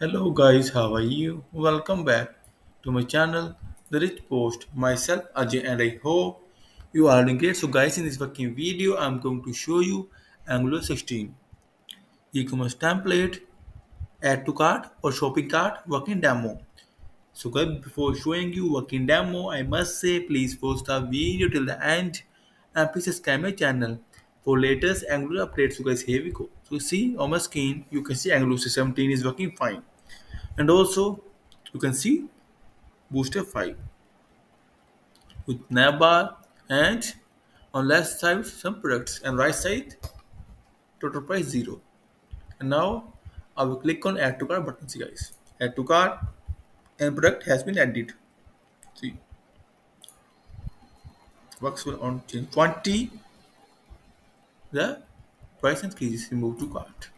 Hello guys, how are you? Welcome back to my channel, Therichpost. Myself Ajay and I hope you are doing great. So guys, in this working video, I'm going to show you Angular 16 e-commerce template, add to cart or shopping cart working demo. So guys, before showing you working demo, I must say please watch the video till the end and please subscribe my channel for latest Angular updates. So guys, here we go. So you see on my screen, you can see Angular 17 is working fine. And also you can see Bootstrap 5 with navbar and on left side some products and right side total price 0 and now I will click on add to cart button see guys. Add to cart and product has been added. See. Works well on 20 the price increases remove to cart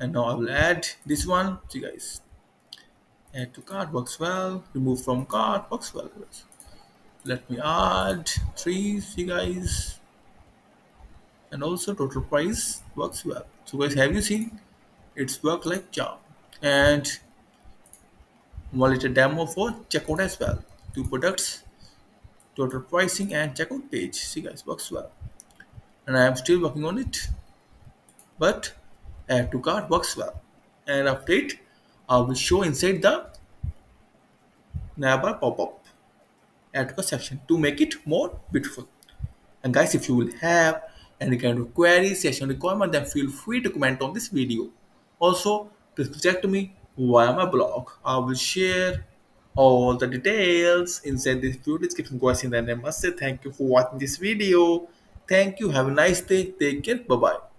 and now I will add this one. See guys. Add to cart works well. Remove from cart works well. Let me add three see guys. And also total price works well. So guys have you seen? It's work like charm. And one little demo for checkout as well. Two products total pricing and checkout page. See guys works well and I am still working on it. But add to cart works well. And update I will show inside the navbar pop-up add to cart section to make it more beautiful. And guys if you will have any kind of query session requirement then feel free to comment on this video. Also please contact me via my blog. I will share all the details inside this video description question. And I must say thank you for watching this video thank you. Have a nice day. Take care. Bye bye